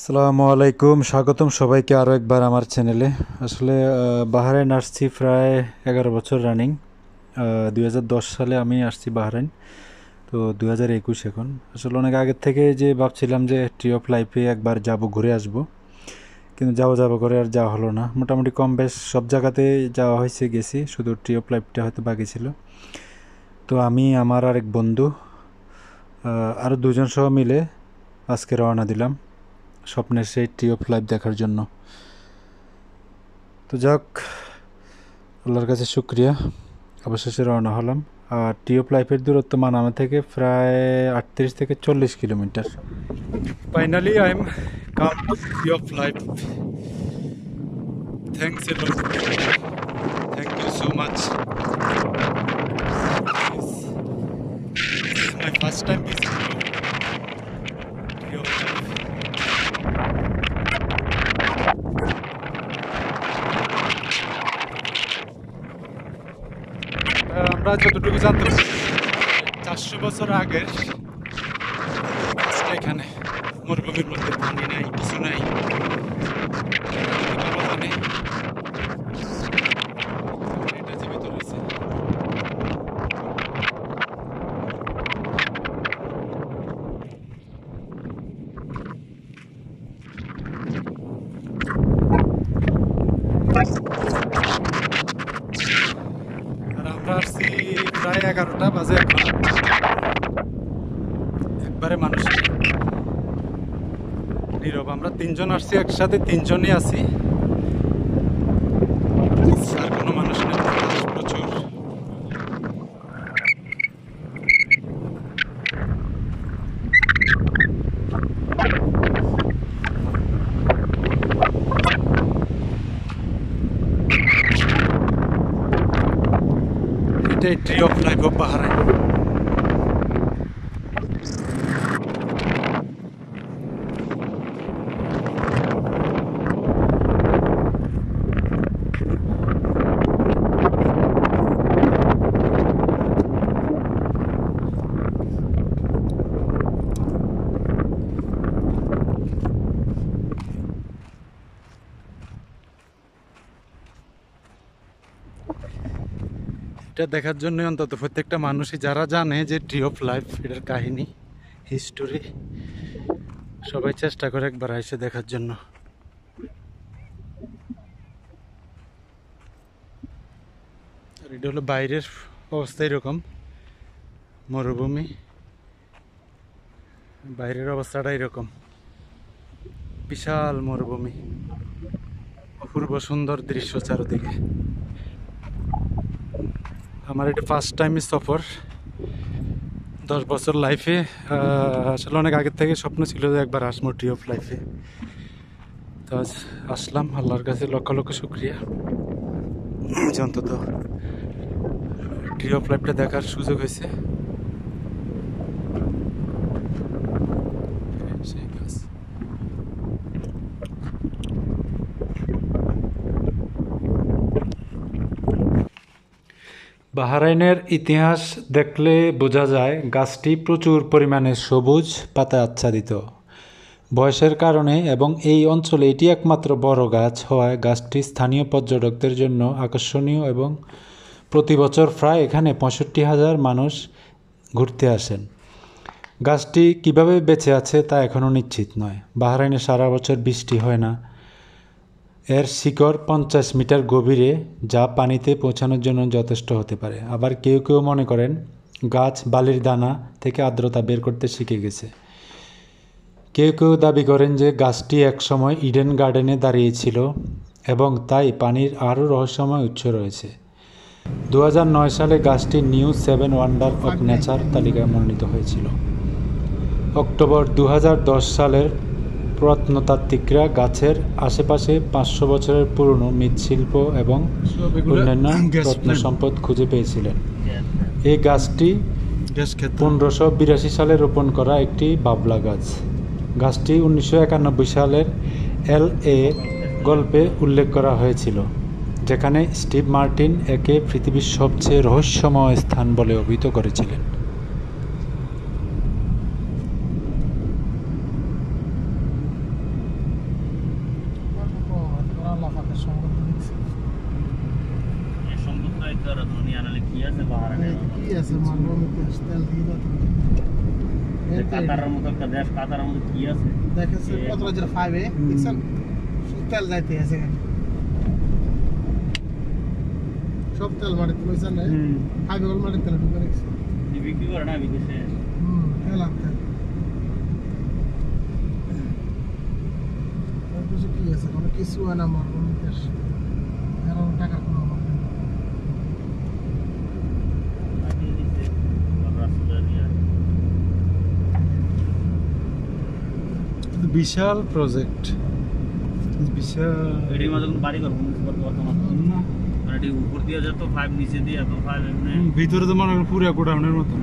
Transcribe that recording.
আসসালামু আলাইকুম, স্বাগতম সবাইকে আরও একবার আমার চ্যানেলে আসলে বাহারাইন আসছি প্রায় এগারো বছর রানিং দু হাজার দশ সালে আমি আসছি বাহারাইন, তো দু হাজার একুশ এখন। আসলে অনেক আগের থেকে যে ভাবছিলাম যে ট্রি অফ লাইফে একবার যাব, ঘুরে আসব। কিন্তু যাব যাব করে আর যাওয়া হলো না। মোটামুটি কম বেশ সব জায়গাতে যাওয়া হয়েছে, গেছি। শুধু ট্রি অফ লাইফটা হয়তো বাকি ছিল। তো আমি, আমার আরেক বন্ধু আরও দুজন সহ মিলে আজকে রওনা দিলাম। স্বপ্নের সেই ট্রি অফ লাইফ দেখার জন্য। তো যাক, আল্লাহর কাছে শুক্রিয়া। অবশেষে রওনা হলাম। আর ট্রি অফ লাইফের দূরত্ব মানামা থেকে প্রায় আটত্রিশ থেকে চল্লিশ kilometre. Finally I am come to of life thanks thank you so much first time আমরা যতটুকু জানতে চারশো বছর আগের এখানে মরুভূমির মধ্যে পানি নাই কিছু নাই বাবা জানে এটা জীবিত রয়েছে আর আমরা আসছি প্রায় এগারোটা বাজে একবারে মানুষ। নীরব আমরা তিনজন আসছি একসাথে তিনজনই আছি আর কোনো মানুষ নেই বাতাস প্রচুর এটাই tree of life of Bahrain এটা দেখার জন্য অন্তত প্রত্যেকটা মানুষই যারা জানে যে ট্রি অফ লাইফ এটার কাহিনী হিস্টোরি সবাই চেষ্টা করে একবার এসে দেখার জন্য। আর এটা হলো বাইরের অবস্থা এরকম, মরুভূমি। বাইরের অবস্থাটা এরকম, বিশাল মরুভূমি, অপূর্ব সুন্দর দৃশ্য চারদিকে। আমার এটা ফার্স্ট টাইম সফর। দশ বছর লাইফে আসলে অনেক আগের থেকে স্বপ্ন ছিল যে একবার আসমো ট্রি অফ লাইফে তো আজ আসলাম, আল্লাহর কাছে লক্ষ লক্ষ শুক্রিয়া। যে অন্তত ট্রি অফ লাইফটা দেখার সুযোগ হয়েছে সেই গাছ বাহারাইনের ইতিহাস দেখলে বোঝা যায় গাছটি প্রচুর পরিমাণে সবুজ, পাতা আচ্ছাদিত। বয়সের কারণে এবং এই অঞ্চলে এটি একমাত্র বড় গাছ হওয়ায় গাছটি স্থানীয় পর্যটকদের জন্য আকর্ষণীয় এবং প্রতি বছর প্রায় এখানে পঁয়ষট্টি হাজার মানুষ ঘুরতে আসেন। গাছটি কীভাবে বেঁচে আছে তা এখনও নিশ্চিত নয়। বাহরাইনে সারা বছর বৃষ্টি হয় না। এর শিকড় পঞ্চাশ মিটার গভীরে যা পানিতে পৌঁছানোর জন্য যথেষ্ট হতে পারে। আবার কেউ কেউ মনে করেন, গাছ বালির দানা থেকে আর্দ্রতা বের করতে শিখে গেছে। কেউ কেউ দাবি করেন যে গাছটি একসময় ইডেন গার্ডেনে দাঁড়িয়েছিল এবং তাই পানির আরও রহস্যময় উৎস রয়েছে। দু হাজার নয় সালে গাছটি new seven wonder of nature তালিকায় মনোনীত হয়েছিল। অক্টোবর দু হাজার দশ সালের প্রত্নতাত্ত্বিকরা গাছের আশেপাশে পাঁচশো বছরের পুরনো মৃৎশিল্প এবং অন্যান্য রত্ন সম্পদ খুঁজে পেয়েছিলেন। এই গাছটি পনেরোশো বিরাশি সালে রোপণ করা একটি বাবলা গাছ। গাছটি উনিশশো একানব্বই সালের এল এ গল্পে উল্লেখ করা হয়েছিল যেখানে স্টিভ মার্টিন একে পৃথিবীর সবচেয়ে রহস্যময় স্থান বলে অভিহিত করেছিলেন। হ্যাঁ, কাতারের মতো একটা দেশ কাতারের মতো কি আছে? দেখেছে কত রাজের ফাইভে দেখছেন? তেল যাইতে আছে সব তেল মাটিতে পয়সা নেই ফাইভে গোল মাটির তেল ঢুকে রেখেছে। বিক্রি করে না বিদেশে? তেল আনতে। কিছু কি কোনো কিছু হয় না এরকম টাকার কোনো বিশাল প্রজেক্ট বিশাল। এটির মধ্যে কোনো বাড়ি করব বর্তমান। মানে এটি উপর দিয়ে যেত ফাইভ নিচে দিয়ে এত ফাইভ এমনি ভিতরে তো মনে পুরো গোডাউনের মতো।